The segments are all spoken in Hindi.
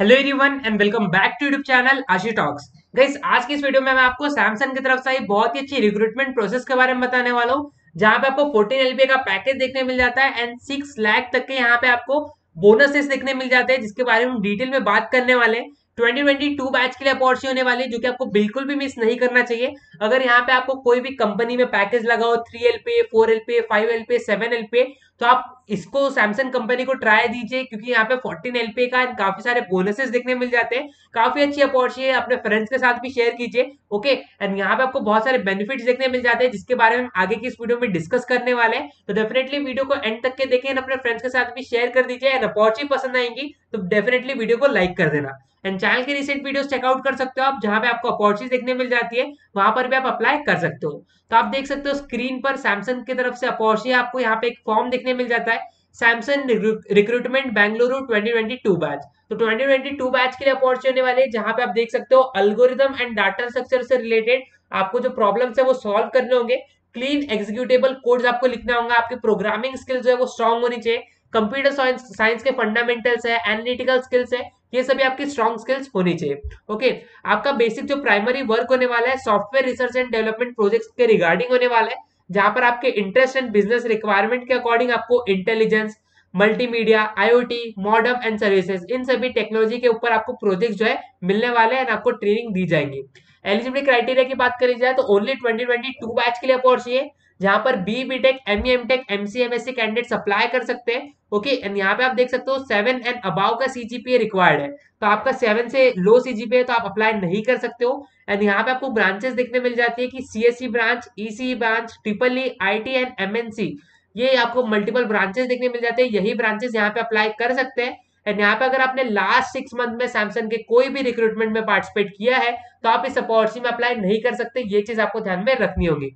Hello everyone and welcome back to YouTube channel Aashi talks guys आज की इस वीडियो में मैं आपको सैमसंग की तरफ़ से आई बहुत ही अच्छी रिक्रूटमेंट प्रोसेस के बारे में बताने वाला हूँ, जहाँ पे आपको 14 एलबीए का पैकेज देखने मिल जाता है एंड सिक्स लाख तक के यहाँ पे आपको बोनसेस देखने मिल जाते हैं, जिसके बारे में हम डिटेल में बात करने वाले हैं। 2022 बैच के लिए अपॉर्चुनिटी होने वाली है, जो कि आपको बिल्कुल भी मिस नहीं करना चाहिए। अगर यहाँ पे आपको कोई भी कंपनी में पैकेज लगा हो थ्री एल पे फोर एल पे फाइव एल पे सेवन एल पे तो आप इसको सैमसंग कंपनी को ट्राई दीजिए, क्योंकि यहाँ पे 14 एल पे का काफ़ी सारे बोनसेस देखने मिल जाते हैं। काफ़ी अच्छी अपॉर्चुनिटी है, अपने फ्रेंड्स के साथ भी शेयर कीजिए ओके एंड यहाँ पे आपको बहुत सारे बेनिफिट्स देखने मिल जाते हैं, जिसके बारे में आगे की इस वीडियो में डिस्कस करने वाले हैं। तो डेफिनेटली वीडियो को एंड तक के देखें अपने फ्रेंड्स के साथ भी शेयर कर दीजिए एंड अपॉर्चुनिटी पसंद आएँगी तो डेफिनेटली वीडियो को लाइक कर देना। एंड चैनल के रिसेंट वीडियोस चेकआउट कर सकते हो आप, जहाँ पे आपको अपॉर्चुनिटी देखने मिल जाती है, वहाँ पर भी आप अप्लाई कर सकते हो। तो आप देख सकते हो स्क्रीन पर सैमसंग की तरफ़ से अपॉर्चुनिटी आपको यहाँ पे एक फॉर्म देखने मिल जाता है सैमसंग रिक्रूटमेंट बेंगलुरु 2022 बैच तो 2022 बैच के लिए अपॉर्चुनिटी होने वाले जहाँ पे आप देख सकते हो अल्गोरिदम एंड डाटा स्ट्रक्चर से रिलेटेड आपको जो प्रॉब्लम्स है वो सॉल्व करने होंगे। क्लीन एग्जीक्यूटेबल कोड्स आपको लिखना होगा, आपके प्रोग्रामिंग स्किल्स जो है वो स्ट्रांग होनी चाहिए। कंप्यूटर साइंस साइंस के फंडामेंटल्स है एनालिटिकल स्किल्स है, ये सभी आपकी स्ट्रॉन्ग स्किल्स होनी चाहिए। ओके आपका बेसिक जो प्राइमरी वर्क होने वाला है software research and development projects के रिगार्डिंग होने वाला है, जहाँ पर आपके इंटरेस्ट एंड बिज़नेस रिक्वायरमेंट के अकॉर्डिंग आपको intelligence multimedia IoT modern and services इन सभी टेक्नोलॉजी के ऊपर आपको प्रोजेक्ट जो है मिलने वाले हैं आपको ट्रेनिंग दी जाएँगी। एलिजिबिलिटी क्राइटेरिया की बात करी जाए तो ओनली 2022 बैच के लिए अपॉर्चुनिटी जहाँ पर B B tech M M tech M C M S C candidate apply कर सकते हैं। ओके एंड यहाँ पे आप देख सकते हो सेवन एंड अबाव का सीजीपीए रिक्वायर्ड है। तो आपका सेवन से लो सीजीपीए तो आप अप्लाई नहीं कर सकते हो। एंड यहाँ पे आपको ब्रांचेस देखने मिल जाती है कि CSC branch EC branch triple E I T and MNC ये आपको मल्टीपल ब्रांचेस देखने मिल जाते हैं। यही ब्रांचेस यहाँ पे अप्लाई कर सकते हैं। एंड यहाँ पे अगर आपने लास्ट सिक्स मंथ में सैमसंग के कोई भी रिक्रूटमेंट में पार्टिसिपेट किया है तो आप इस अपॉर्चुनिटी में अप्लाई नहीं कर सकते। ये चीज़ आपको ध्यान में रखनी होगी।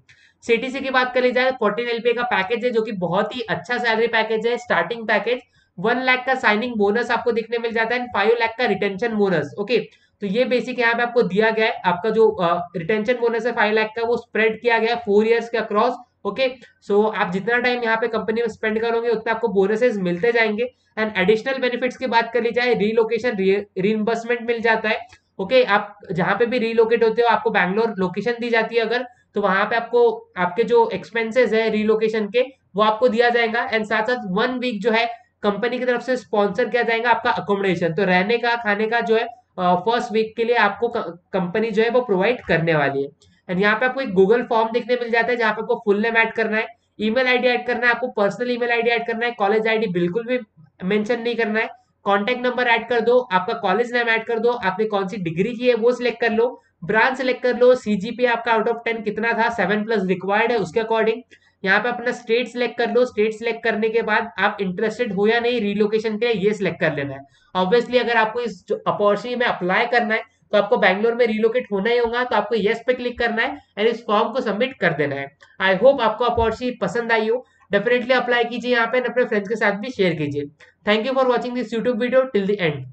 सीटीसी की बात करी जाए फोर्टीन एलपी का पैकेज है, जो कि बहुत ही अच्छा सैलरी पैकेज है स्टार्टिंग पैकेज वन लाख का साइनिंग बोनस आपको देखने मिल जाता है फाइव लाख का रिटेंशन बोनस ओके तो ये बेसिक यहाँ पे आपको दिया गया है। आपका जो रिटेंशन बोनस है फाइव लाख का, वो स्प्रेड किया गया है फोर ईयर्स के अक्रॉस ओके सो आप जितना टाइम यहाँ पे कंपनी में स्पेंड करोगे उतना आपको बोनसेस मिलते जाएँगे। एंड एडिशनल बेनिफिट्स की बात कर ली जाए रीलोकेशन रीइंबर्समेंट मिल जाता है। ओके okay, आप जहाँ पे भी रीलोकेट होते हो आपको बैंगलोर लोकेशन दी जाती है अगर तो वहाँ पे आपको आपके जो एक्सपेंसेस है रीलोकेशन के वो आपको दिया जाएगा। एंड साथ साथ वन वीक जो है कंपनी की तरफ़ से स्पॉन्सर किया जाएगा आपका अकोमोडेशन तो रहने का खाने का जो है फ़र्स्ट वीक के लिए आपको कंपनी जो है वो प्रोवाइड करने वाली है। एंड यहाँ पे आपको एक गूगल फॉर्म देखने मिल जाता है जहाँ पे आपको फुल नेम ऐड करना है ईमेल आईडी ऐड करना है, आपको पर्सनल ईमेल आईडी ऐड करना है कॉलेज आईडी बिल्कुल भी मेंशन नहीं करना है। कॉन्टेक्ट नंबर ऐड कर दो, आपका कॉलेज नेम ऐड कर दो, आपने कौन सी डिग्री की है वो सिलेक्ट कर लो ब्रांच सेलेक्ट कर लो सीजीपी आपका आउट ऑफ़ टेन कितना था सेवन प्लस रिक्वायर्ड है उसके अकॉर्डिंग यहाँ पे अपना स्टेट सिलेक्ट कर लो स्टेट सिलेक्ट करने के बाद आप इंटरेस्टेड हो या नहीं रिलोकेशन के लिए ये सिलेक्ट कर लेना है। ऑब्वियसली अगर आपको इस अपॉर्चुनिटी में अप्लाई करना है तो आपको बैंगलोर में रिलोकेट होना ही होगा तो आपको येस पे क्लिक करना है एंड इस फॉर्म को सबमिट कर देना है। आई होप आपको अपॉर्चुनिटी पसंद आई हो। डेफिनेटली अप्लाई कीजिए यहाँ पे अपने फ्रेंड्स के साथ भी शेयर कीजिए। Thank you for watching this YouTube video till the end